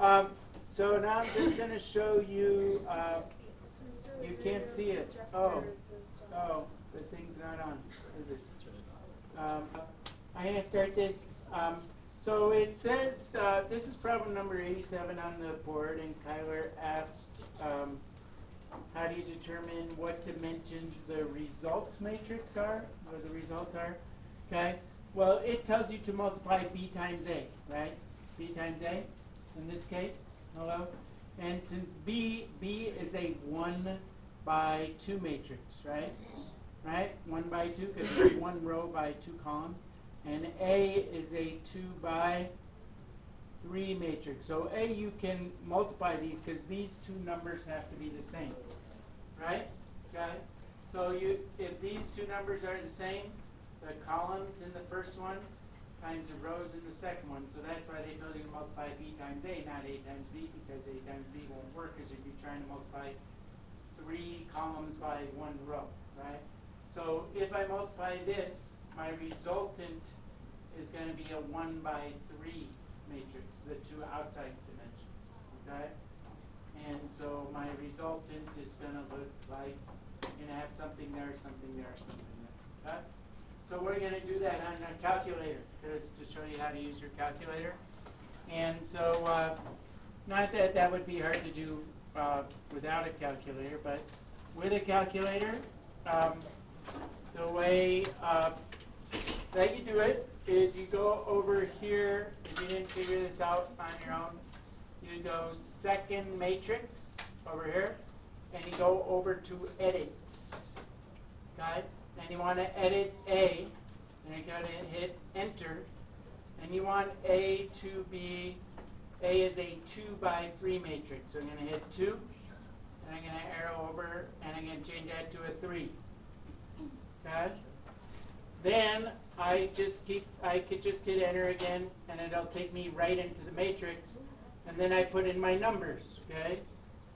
Um, so now I'm just gonna show you, uh, you can't see it. Oh, oh, the thing's not on, is it? Um, I'm gonna start this. Um, so it says, uh, this is problem number eighty-seven on the board, and Kyler asked, um, how do you determine what dimensions the result matrix are, or the results are? Okay, well, it tells you to multiply b times a, right? Times a, in this case, hello? And since b, b is a one by two matrix, right? Right, one by two, because it's one row by two columns. And a is a two by three matrix. So a, you can multiply these, because these two numbers have to be the same, right? Okay, so you, if these two numbers are the same, the columns in the first one times the rows in the second one. So that's why they told you to multiply b times a, not a times b, because a times b won't work because you'd be trying to multiply three columns by one row, right? So if I multiply this, my resultant is going to be a one by three matrix, the two outside dimensions, okay? And so my resultant is going to look like, you're going to have something there, something there, something there, okay? So we're going to do that on a calculator, just to show you how to use your calculator. And so, uh, not that that would be hard to do uh, without a calculator, but with a calculator, um, the way uh, that you do it is you go over here, if you didn't figure this out on your own, you go second matrix over here, and you go over to edits. Okay? And you want to edit A, and you got to hit enter, and you want A to be, A is a 2 by 3 matrix. So I'm going to hit 2, and I'm going to arrow over, and I'm going to change that to a 3. Okay? Then I just keep, I could just hit enter again, and it'll take me right into the matrix, and then I put in my numbers, okay?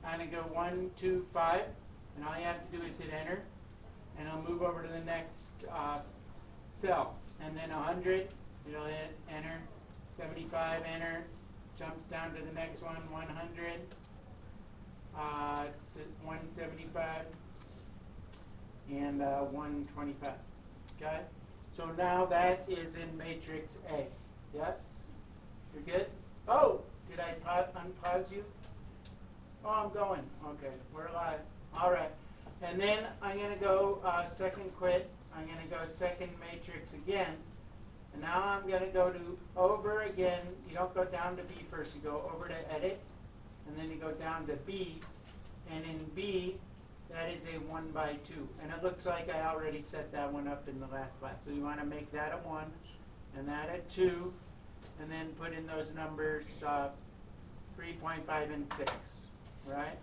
I'm going to go 1, 2, 5, and all you have to do is hit enter and I'll move over to the next uh, cell. And then 100, you'll hit enter. 75, enter. Jumps down to the next one, 100. Uh, 175 and uh, 125. Okay? So now that is in matrix A. Yes? You're good? Oh, did I unpause you? Oh, I'm going. Okay, we're live. All right. And then I'm going to go uh, second quit. I'm going to go second matrix again. And now I'm going to go to over again. You don't go down to B first. You go over to edit. And then you go down to B. And in B, that is a 1 by 2. And it looks like I already set that one up in the last class. So you want to make that a 1 and that a 2. And then put in those numbers uh, 3.5 and 6. Right?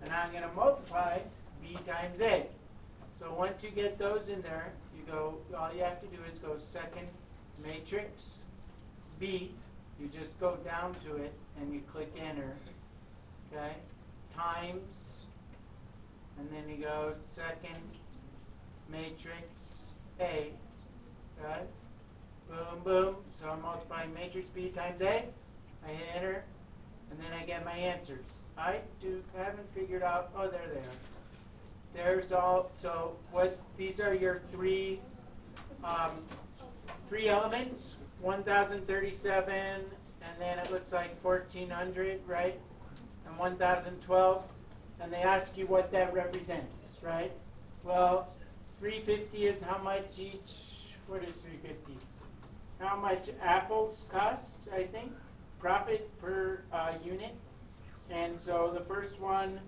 And now I'm going to multiply b times a. So once you get those in there, you go, all you have to do is go second matrix, b, you just go down to it and you click enter, okay, times, and then you go second matrix a, okay, boom, boom, so I'm multiplying matrix b times a, I hit enter, and then I get my answers. I do haven't figured out, oh, there they are. There's all, so what, these are your three, um, three elements, 1,037, and then it looks like 1,400, right? And 1,012, and they ask you what that represents, right? Well, 350 is how much each, what is 350? How much apples cost, I think, profit per uh, unit. And so the first one,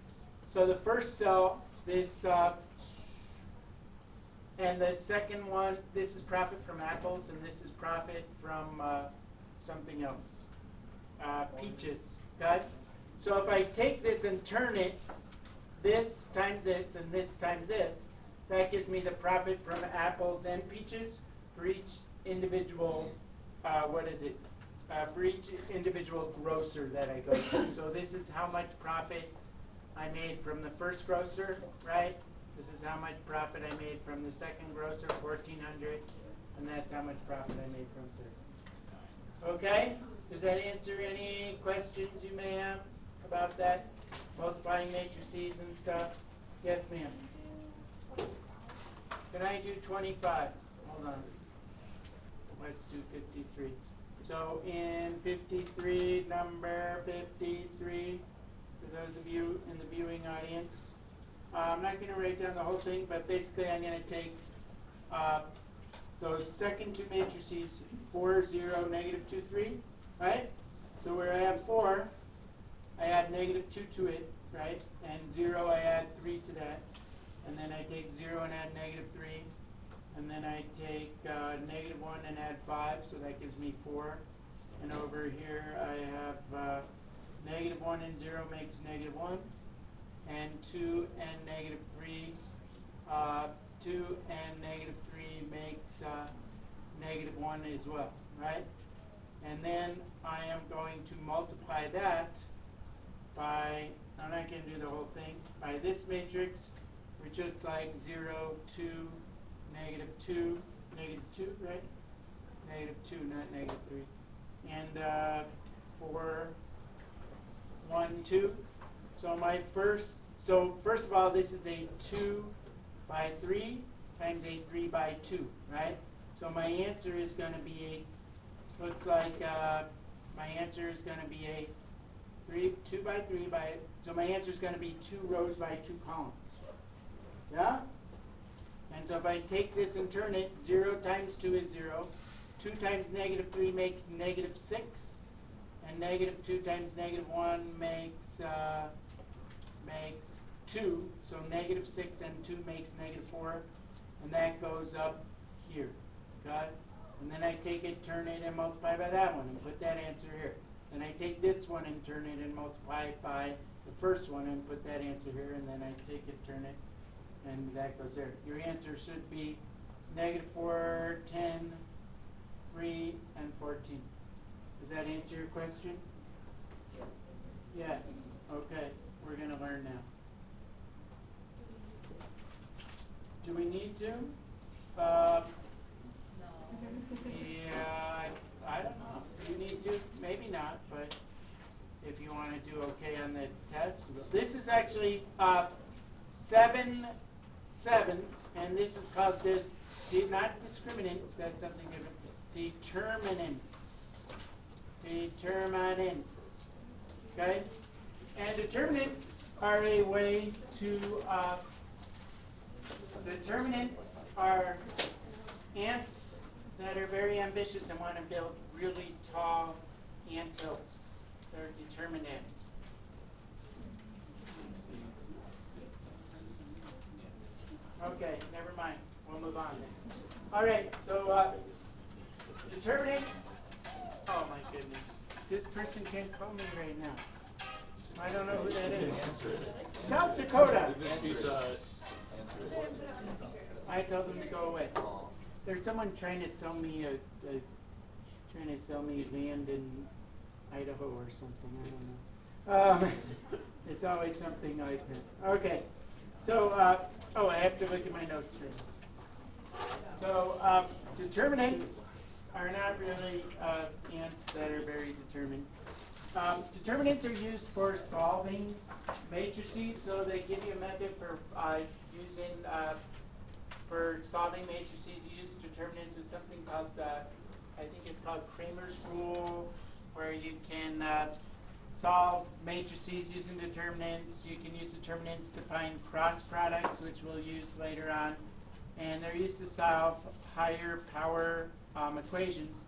so the first cell this, uh, and the second one, this is profit from apples, and this is profit from uh, something else, uh, peaches. Okay? So if I take this and turn it, this times this and this times this, that gives me the profit from apples and peaches for each individual, uh, what is it? Uh, for each individual grocer that I go to. So this is how much profit I made from the first grocer, right? This is how much profit I made from the second grocer, 1400 and that's how much profit I made from third. Okay? Does that answer any questions you may have about that? Multiplying matrices and stuff? Yes, ma'am. Can I do 25? Hold on. Let's do 53. So in 53, number 53, those of you in the viewing audience. Uh, I'm not going to write down the whole thing, but basically I'm going to take uh, those second two matrices, 4, 0, negative 2, 3, right? So where I have 4, I add negative 2 to it, right? And 0, I add 3 to that. And then I take 0 and add negative 3. And then I take uh, negative 1 and add 5, so that gives me 4. And over here I have uh, negative one and zero makes negative one. And two and negative three, uh, two and negative three makes uh, negative one as well, right? And then I am going to multiply that by, I'm not going to do the whole thing, by this matrix, which looks like 0, 2, negative 2, negative 2, right? Negative 2, not negative 3. And uh, 4, 1, 2. So my first, so first of all, this is a 2 by 3 times a 3 by 2, right? So my answer is going to be a, looks like uh, my answer is going to be a three, two by three by, so my answer is gonna be two rows by two columns. Yeah? And so if I take this and turn it, zero times two is zero. Two times negative three makes negative six. Negative two times negative one makes, uh, makes two. So negative six and two makes negative four. And that goes up here. Got it? And then I take it, turn it, and multiply by that one, and put that answer here. Then I take this one and turn it and multiply it by the first one and put that answer here, and then I take it, turn it, and that goes there. Your answer should be negative four, ten, three, and fourteen. Does that answer your question? Yes. Okay, we're gonna learn now. Do we need to? Uh, yeah, I, I don't know. Do you need to? Maybe not, but if you want to do okay on the test. This is actually uh, seven, seven, and this is called this, not discriminant, that's something different. Determinants. Determinants. Okay? And determinants are a way to, uh, determinants are ants that are very ambitious and want to build really tall ant hills. They're determinants. Okay, never mind. We'll move on. All right, so uh, determinants. Oh my goodness, this person can't call me right now. I don't know who that is. South Dakota. I told them to go away. There's someone trying to sell me a, a trying to sell me land in Idaho or something. I don't know. Um, it's always something like that. Okay, so uh, oh, I have to look at my notes for this. So uh, determinants are not really uh, ants that are very determined. Um, determinants are used for solving matrices, so they give you a method for uh, using uh, for solving matrices. You use determinants with something called uh, I think it's called Cramer's rule, where you can uh, solve matrices using determinants. You can use determinants to find cross products, which we'll use later on. And they're used to solve higher power um, equations.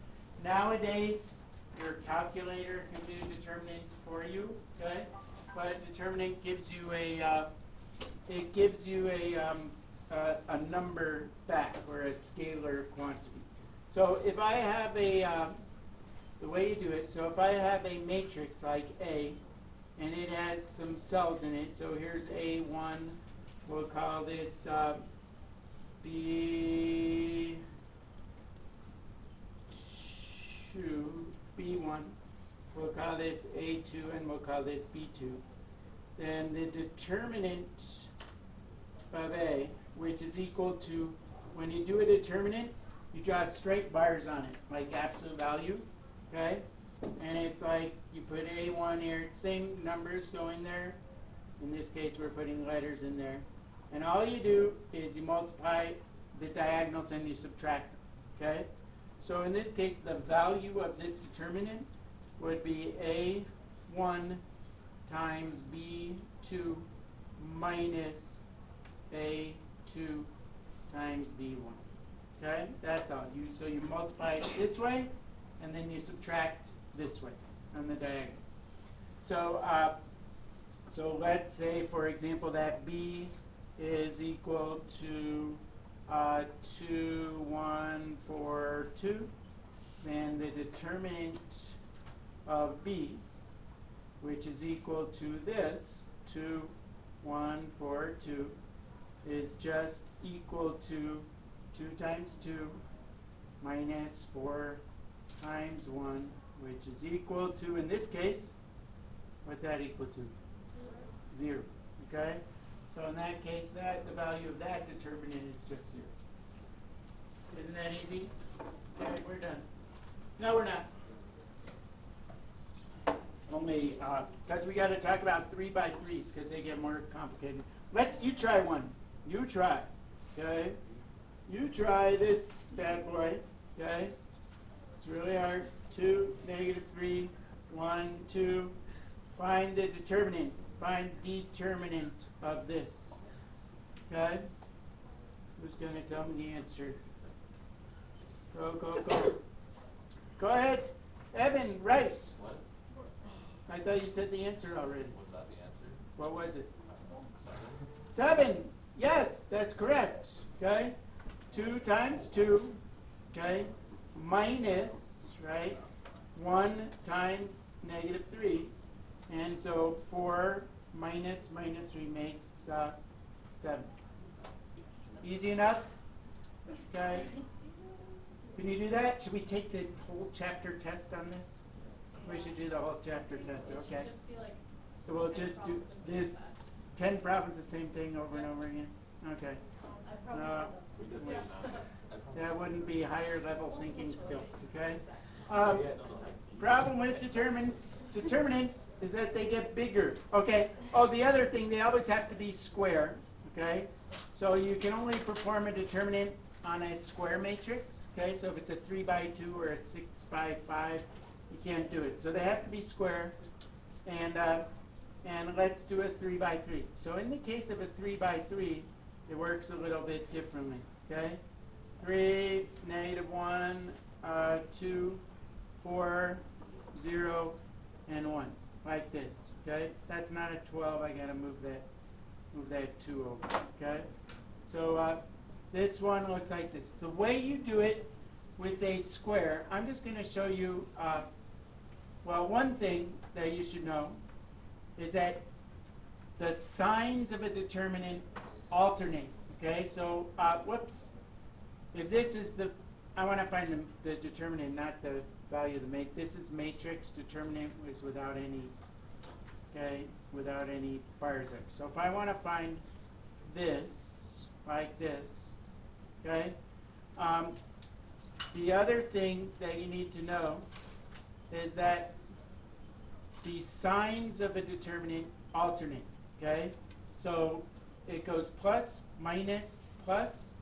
Nowadays, your calculator can do determinants for you, okay? But determinant gives you a, uh, it gives you a, um, a, a number back or a scalar quantity. So if I have a, um, the way you do it, so if I have a matrix like A, and it has some cells in it, so here's A1, we'll call this uh, B2, B1, we'll call this A2, and this B2. Then the determinant of A, which is equal to, when you do a determinant, you draw straight bars on it, like absolute value, okay? And it's like you put A1 here, same numbers going there. In this case, we're putting letters in there. And all you do is you multiply the diagonals and you subtract them. Okay? So in this case, the value of this determinant would be A1 times B2 minus A2 times B1. Okay? That's all. You, so you multiply it this way, and then you subtract this way on the diagonal. So, uh, so let's say, for example, that B is equal to uh, 2, 1, 4, 2. Then the determinant of B, which is equal to this, 2, 1, 4, 2, is just equal to 2 times 2 minus 4 times 1, which is equal to, in this case, what's that equal to? 0. Okay? So in that case, that the value of that determinant is just 0. Isn't that easy? Okay, we're done. No, we're not. Only, uh, because we got to talk about 3 by 3s because they get more complicated. Let's, you try one. You try. Okay? You try this bad boy. Okay? It's really hard. 2, negative negative three, one, two. Find the determinant. Find determinant of this. Okay? Who's going to tell me the answer? Go, go, go. Go ahead. Evan Rice. What? I thought you said the answer already. Was that the answer? What was it? Seven? Seven. Yes, that's correct. Okay? Two times two. Okay? Minus, right? One times negative three. And so four minus minus three makes uh, seven. Easy enough? Okay? Can you do that? Should we take the whole chapter test on this? We should do the whole chapter test, okay? should just be like. So we'll just do this, ten problems, the same thing over and over again? Okay. I probably No. said We that. did Yeah. wait now. I probably- That wouldn't be higher level thinking skills, okay? Um, Yeah, no, no. Problem with determinants, determinants is that they get bigger, okay? Oh, the other thing, they always have to be square, okay? So you can only perform a determinant on a square matrix, okay? So if it's a three by two or a six by five, you can't do it. So they have to be square, and, uh, and let's do a three by three. So in the case of a three by three, it works a little bit differently, okay? Three, negative one, uh, two, four, zero, and one, like this, okay? That's not a twelve, I gotta move that, move that two over, okay? So, uh, this one looks like this. The way you do it with a square, I'm just gonna show you, uh, well, one thing that you should know is that the signs of a determinant alternate, okay? So, uh, whoops, if this is the, I want to find the, the determinant, not the value of the make. This is matrix determinant was without any, okay, without any bars there. So if I want to find this, like this, okay, um, the other thing that you need to know is that the signs of a determinant alternate, okay? So it goes plus, minus, plus,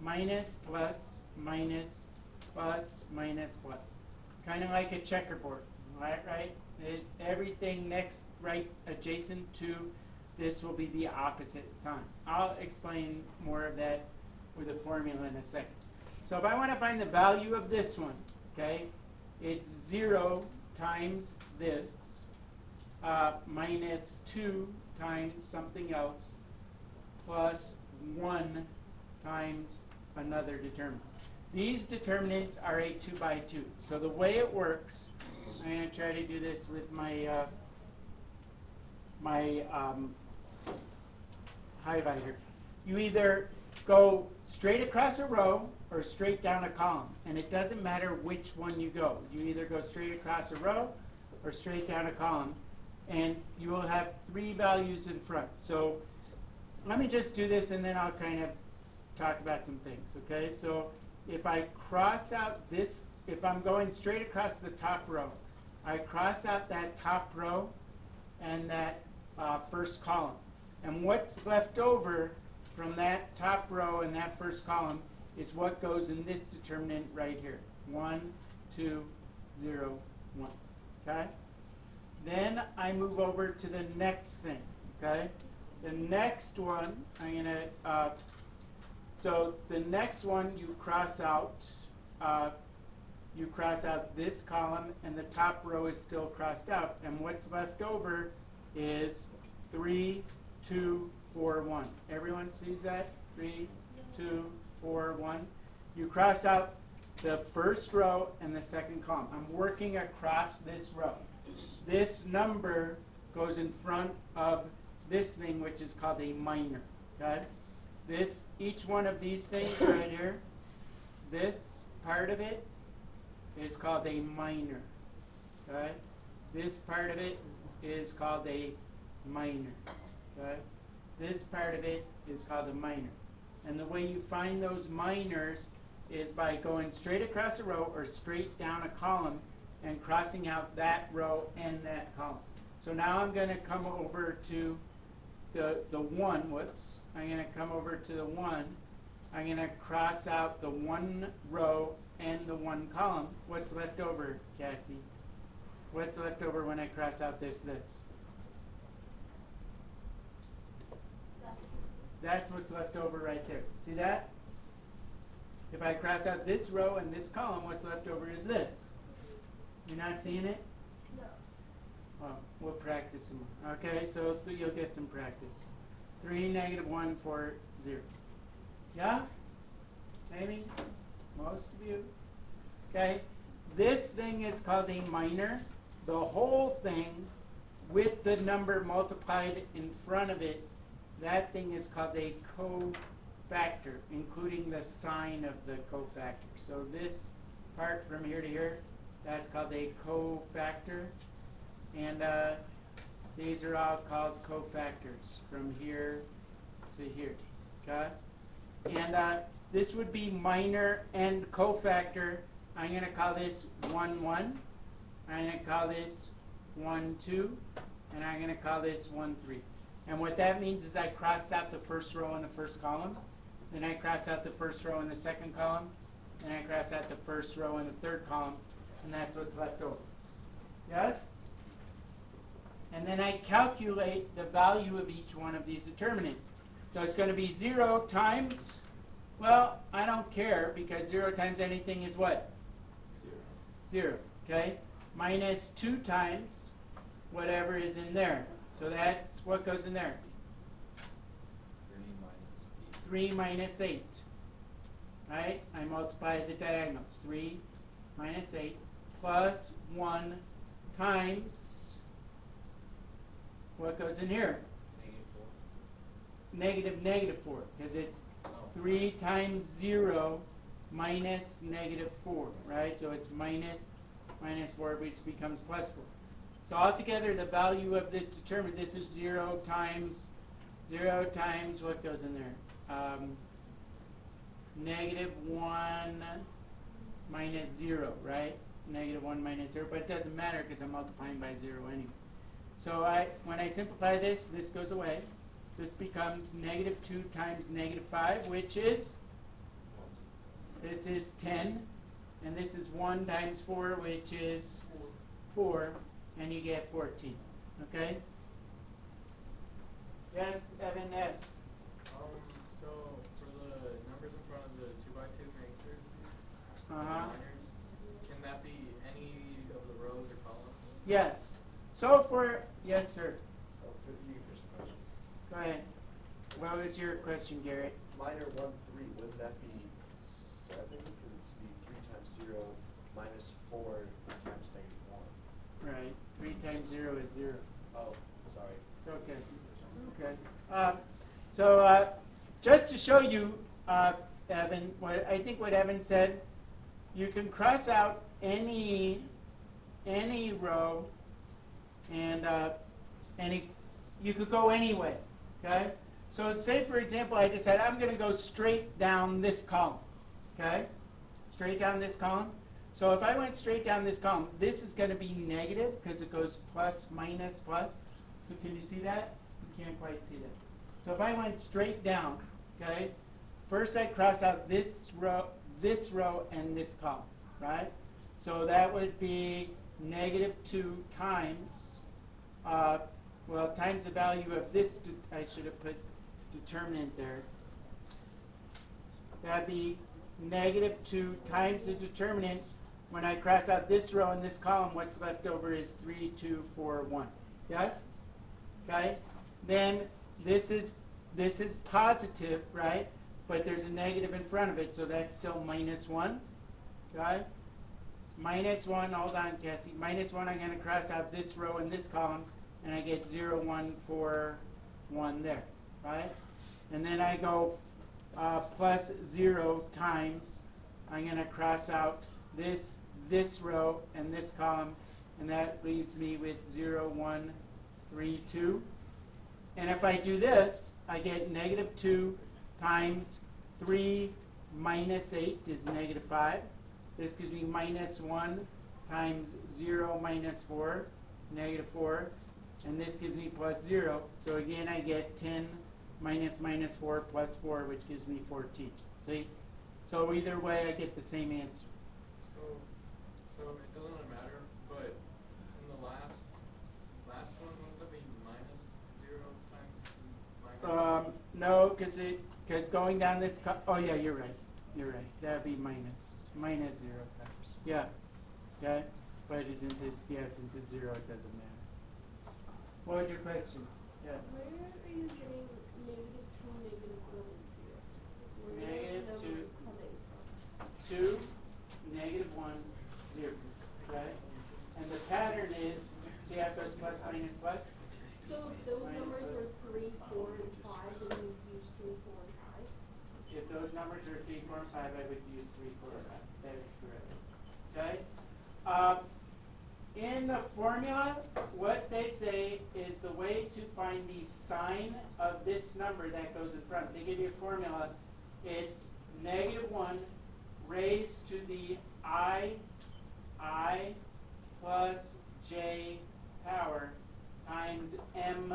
minus, plus, minus, plus, minus, plus. Kind of like a checkerboard, right? Right? It, everything next, right, adjacent to this will be the opposite sign. I'll explain more of that with a formula in a second. So if I want to find the value of this one, okay, it's zero times this uh, minus two times something else plus one times another determinant. These determinants are a two by two. So the way it works, I'm going to try to do this with my uh, my um, highlighter. You either go straight across a row or straight down a column, and it doesn't matter which one you go. You either go straight across a row or straight down a column, and you will have three values in front. So let me just do this, and then I'll kind of talk about some things, okay? So if I cross out this, if I'm going straight across the top row, I cross out that top row and that uh, first column. And what's left over from that top row and that first column is what goes in this determinant right here. One, two, zero, one. Okay? Then I move over to the next thing. Okay? The next one, I'm gonna, uh, so the next one you cross out, uh, you cross out this column and the top row is still crossed out. And what's left over is three, two, four, one. Everyone sees that? Three, two, four, one. You cross out the first row and the second column. I'm working across this row. This number goes in front of this thing, which is called a minor. Okay? This, each one of these things right here, this part of it is called a minor. Okay? This part of it is called a minor. Okay? This part of it is called a minor. And the way you find those minors is by going straight across a row or straight down a column and crossing out that row and that column. So now I'm going to come over to the, the one, whoops, I'm going to come over to the one. I'm going to cross out the one row and the one column. What's left over, Cassie? What's left over when I cross out this, this? That's what's left over right there. See that? If I cross out this row and this column, what's left over is this. You're not seeing it? No. Well, we'll practice some more. Okay, so you'll get some practice. Three, negative one, four, zero. Yeah? Maybe? Most of you? Okay? This thing is called a minor. The whole thing with the number multiplied in front of it, that thing is called a cofactor, including the sign of the cofactor. So this part from here to here, that's called a cofactor. And uh, these are all called cofactors from here to here. Okay? And uh, this would be minor and cofactor. I'm going to call this 1 1. I'm going to call this 1 2. And I'm going to call this 1 3. And what that means is I crossed out the first row in the first column. Then I crossed out the first row in the second column. Then I crossed out the first row in the third column. And that's what's left over. Yes? And then I calculate the value of each one of these determinants. So it's going to be 0 times, well, I don't care because 0 times anything is what? Zero. 0. Okay? Minus 2 times whatever is in there. So that's what goes in there? Three minus 3 minus eight. 8. Right? I multiply the diagonals. 3 minus 8 plus 1 times what goes in here? Negative four. Negative negative 4, because it's Oh. 3 times 0 minus negative 4, right? So it's minus minus 4, which becomes plus 4. So altogether, the value of this determined, this is 0 times 0 times what goes in there? Um, negative 1 minus 0, right? Negative 1 minus 0, but it doesn't matter because I'm multiplying by 0 anyway. So I, when I simplify this, this goes away. This becomes negative 2 times negative 5, which is, this is 10. And this is 1 times 4, which is 4. And you get 14. Okay? Yes, Evan, yes. Um, so for the numbers in front of the two by two matrix, Uh-huh. can that be any of the rows or columns? Yes. So for, yes, sir. Oh, for you, first question. Go ahead. What was your question, Garrett? Minor one, three, wouldn't that be seven? Because it's be three times zero minus four times negative one. Right. 3 times 0 is 0. Oh, sorry. Okay. Okay. Uh, so uh, just to show you, uh, Evan, what I think what Evan said, you can cross out any any row, and uh, any you could go anyway. Okay. So say for example, I said I'm going to go straight down this column. Okay. Straight down this column. So if I went straight down this column, this is gonna be negative, because it goes plus, minus, plus. So can you see that? You can't quite see that. So if I went straight down, okay, first I cross out this row, this row and this column, right? So that would be negative two times, uh, well, times the value of this, I should have put determinant there. That'd be negative two times the determinant. When I cross out this row and this column, what's left over is three, two, four, one. Yes? Okay? Then this is, this is positive, right? But there's a negative in front of it, so that's still minus one. Okay? Minus one, hold on, Cassie. Minus one, I'm gonna cross out this row and this column, and I get zero, one, four, one there, right? And then I go uh, plus zero times, I'm gonna cross out this, this row and this column, and that leaves me with zero, one, three, two. And if I do this, I get negative two times three minus eight is negative five. This gives me minus one times zero minus four, negative four. And this gives me plus zero. So again, I get ten minus minus four plus four, which gives me fourteen. See? So either way, I get the same answer. So, so it doesn't really matter, but in the last, last one, wouldn't that be minus zero times minus? Um, no, because it, because going down this, oh yeah, you're right, you're right, that'd be minus, minus zero times, yeah, okay, but isn't it, yeah, since it's zero, it doesn't matter. What was your question? Yeah, Where are you getting negative two, negative one, and zero? Where are Negative those two. numbers coming from? two, negative one, zero, okay? And the pattern is, see how it goes plus, minus, plus? So if those Minus numbers the- were three, four, and five, then you'd use three, four, and five? If those numbers are three, four, and five, I would use three, four, and five. That is correct. Okay? Um, in the formula, what they say is the way to find the sign of this number that goes in front. They give you a formula. It's negative one raised to the i, i plus j power times m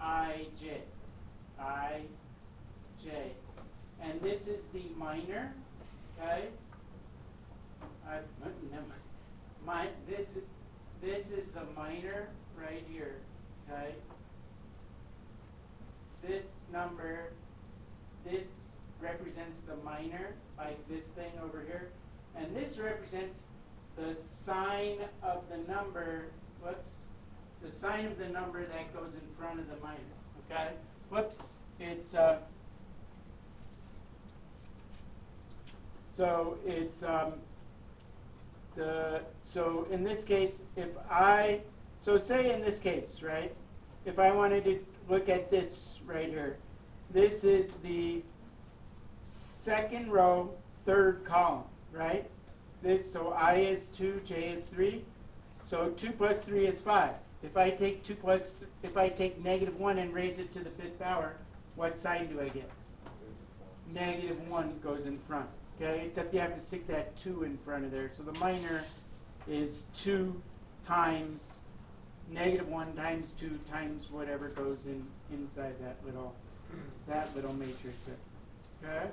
i j. i j. And this is the minor, okay? I, oh, never, my, this, this is the minor right here, okay? This number, this represents the minor, like this thing over here. And this represents the sign of the number, whoops, the sign of the number that goes in front of the minor, okay? Whoops, it's, uh, So it's, um, the, so in this case, if I, so say in this case, right? If I wanted to look at this right here, this is the second row, third column, right? This, so I is two, J is three, so two plus three is five. If I take two plus, if I take negative one and raise it to the fifth power, what sign do I get? negative one goes in front, okay? Except you have to stick that two in front of there. So the minor is two times negative one times two times whatever goes in inside that little that little matrix there. Okay?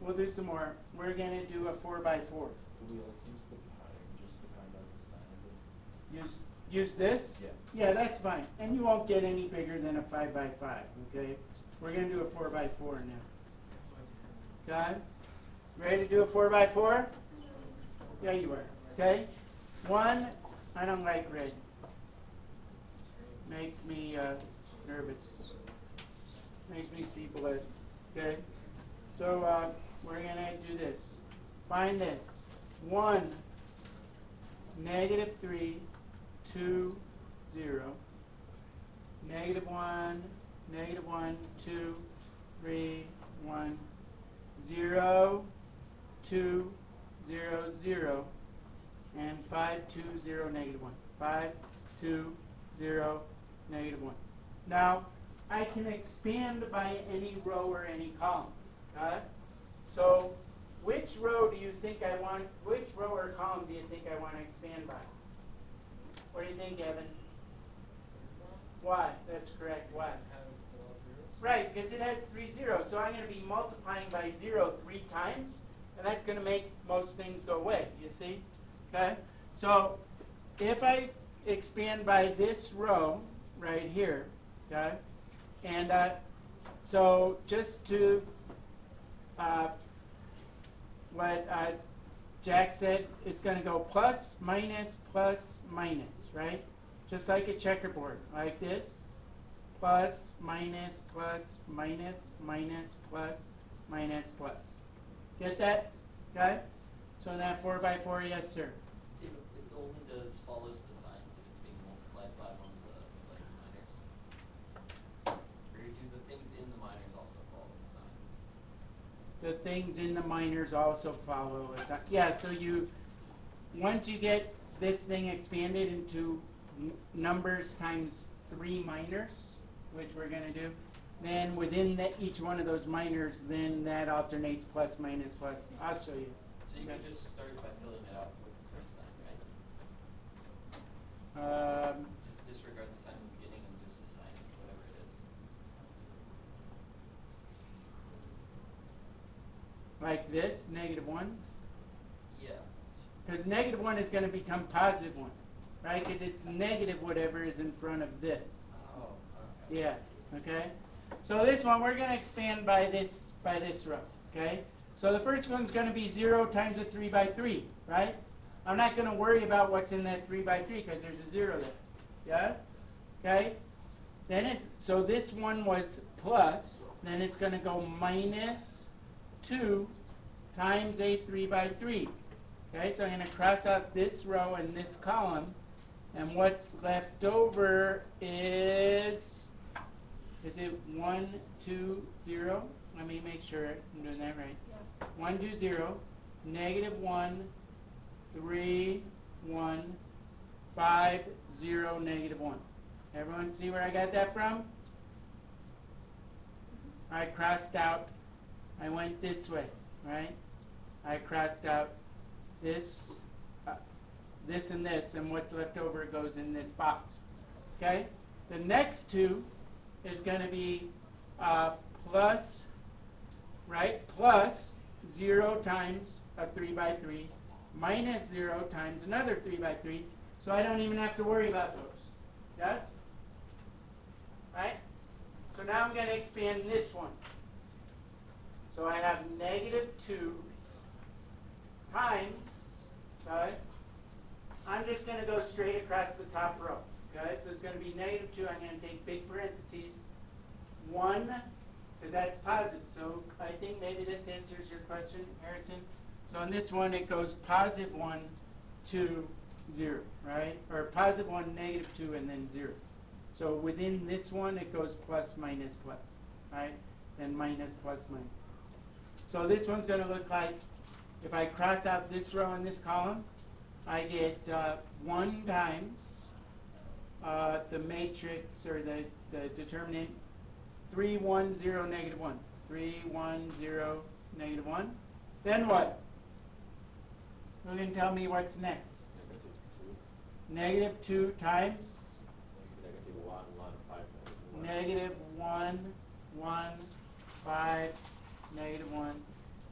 We'll do some more. We're gonna do a four by four. Do we also use the pattern just to find out the sign of it? Use use this? it? Yeah, that's fine. And you won't get any bigger than a five by five, okay? We're gonna do a four by four now. Okay? Ready to do a four by four? Yeah, you are. Okay? One, I don't like red. Makes me uh, nervous. Makes me see blood. Okay? So uh, we're gonna do this. Find this. One, negative three, two, zero. Negative one, negative one, two, three, one, zero, two, zero, zero, and five, two, zero, negative one. Five, two, zero, negative one. Now, I can expand by any row or any column. Okay? So, which row do you think I want, which row or column do you think I want to expand by? What do you think, Evan? Why? That's correct. Why? Has a lot of zeros. Right, because it has three zeros, so I'm going to be multiplying by zero three times, and that's going to make most things go away, you see? Okay? So if I expand by this row right here, okay? And uh, so just to uh, what uh, Jack said, it's going to go plus, minus, plus, minus, right? Just like a checkerboard, like this plus, minus, plus, minus, minus, plus, minus, plus. Get that? Okay? So that four by four, yes, sir. It, it only does follows the signs if it's being multiplied by ones of like minors. Or do the things in the minors also follow the sign? The things in the minors also follow. Yeah, so you, once you get this thing expanded into n- numbers times three minors, which we're gonna do, then within the, each one of those minors, then that alternates plus, minus, plus. I'll show you. So you Okay. could just start by filling it out with the current sign, right? Um, Just disregard the sign in the beginning and just assign whatever it is. Like this, negative one. Yeah. Because negative one is going to become positive one, right? Because it's negative whatever is in front of this. Oh, okay. Yeah. Okay. So this one we're going to expand by this by this row. Okay. So the first one's going to be zero times a three by three, right? I'm not going to worry about what's in that three by three because there's a zero there. Yes. Okay. Then it's so this one was plus. Then it's going to go minus two times a three by three. Okay, so I'm going to cross out this row and this column, and what's left over is, is it one, two, zero? Let me make sure I'm doing that right. Yeah. One, two, zero, negative one, three, one, five, zero, negative one. Everyone see where I got that from? I crossed out, I went this way, right? I crossed out this, uh, this and this, and what's left over goes in this box. Okay? The next two is going to be uh, plus, right? Plus 0 times a 3 by 3 minus 0 times another 3 by 3. So I don't even have to worry about those. Yes? Right? So now I'm going to expand this one. So I have negative 2 times, okay? I'm just going to go straight across the top row. Okay, so it's going to be negative 2. I'm going to take big parentheses. 1, because that's positive. So I think maybe this answers your question, Harrison. So in this one, it goes positive 1, 2, 0, right? Or positive 1, negative 2, and then 0. So within this one, it goes plus, minus, plus, right? Then minus, plus, minus. So this one's going to look like, if I cross out this row and this column, I get uh, 1 times uh, the matrix or the, the determinant 3, 1, 0, negative 1. 3, 1, 0, negative 1. Then what? Who can tell me what's next? Negative two, Negative 2 times negative one, one, five, negative one. negative 1, 1, 5, negative 1.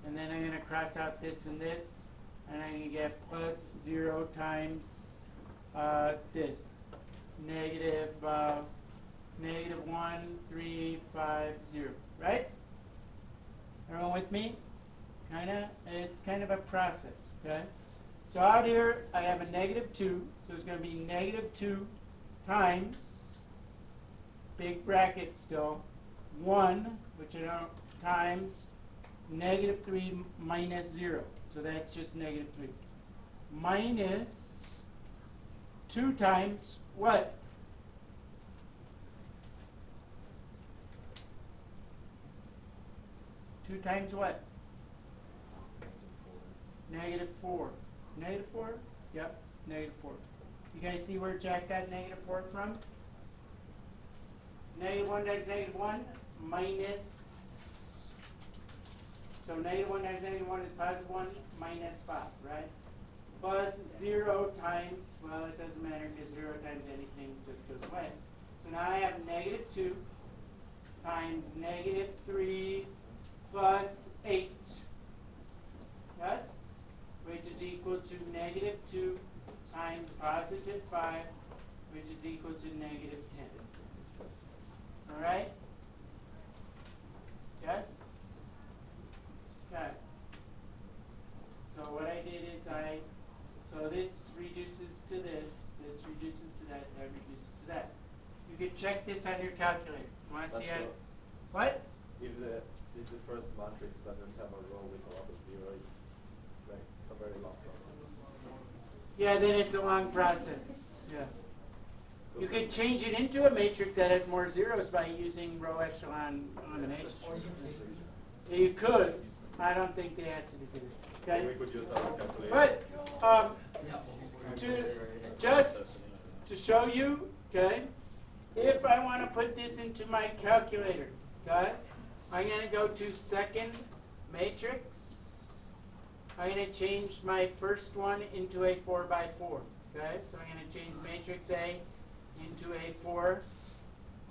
And then I'm going to cross out this and this. And I'm going to get plus 0 times uh, this. Negative, uh, negative 1, 3, 5, 0. Right? Everyone with me? Kind of, it's kind of a process, okay? So out here, I have a negative 2, so it's going to be negative 2 times, big bracket still, 1, which I don't, times negative 3 minus 0. So that's just negative 3. Minus 2 times what? Two times what? Negative four. Negative four? Yep, negative four. You guys see where Jack got negative four from? Negative one times negative one minus so negative 1 times negative 1 is positive 1 minus 5, right? Plus 0 times, well, it doesn't matter because 0 times anything just goes away. So now I have negative 2 times negative 3 plus 8. Calculator. You wanna see That's how? so- What? If the, if the first matrix doesn't have a row with a lot of zero, it's like a very long process. Yeah, then it's a long process, yeah. So You could change it into a matrix that has more zeros by using row echelon elimination. Or you could, I don't think they asked you to do it, okay? We could use our calculator. But, um, to, just to show you, okay, if I want to put this into my calculator, okay, I'm going to go to second matrix. I'm going to change my first one into a 4 by 4 okay? So I'm going to change matrix A into a 4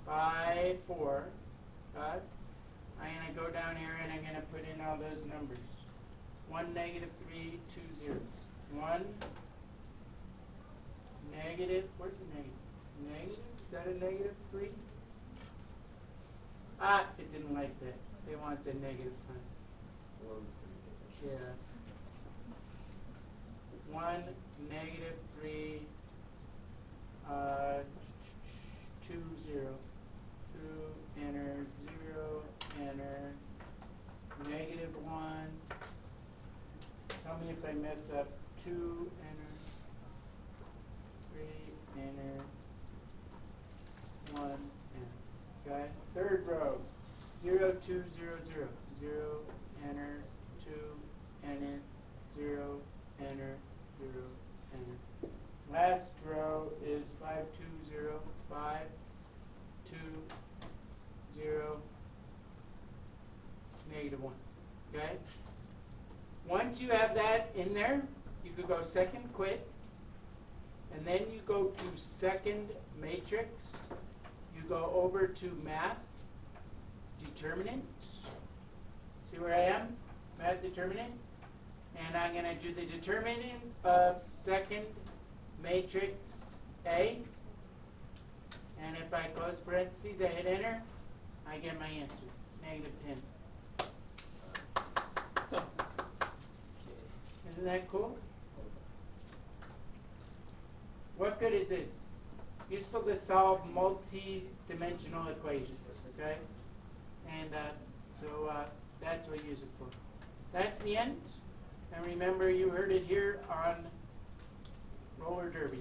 by 4 okay? I'm going to go down here and I'm going to put in all those numbers. 1, negative 3, 2, 0. 1, Negative, where's the negative? Negative, is that a negative three? Ah, it didn't like that. They want the negative sign. Yeah. One, negative three, uh, two, zero. Two, enter, zero, enter, negative one. Tell me if I mess up. Two, enter, three, enter, one, enter. Okay, third row, zero, two, zero, zero, zero, enter, two, enter, zero, enter, zero, enter. Last row is five, two, zero, five, two, zero, negative one, okay? Once you have that in there, you could go second quit, and then you go to second matrix. Go over to math determinants. See where I am? Math determinant. And I'm going to do the determinant of second matrix A. And if I close parentheses, I hit enter, I get my answer, negative 10. Isn't that cool? What good is this? Useful to solve multi-dimensional equations, okay? And uh, so uh, that's what you use it for. That's the end. And remember, you heard it here on roller derby.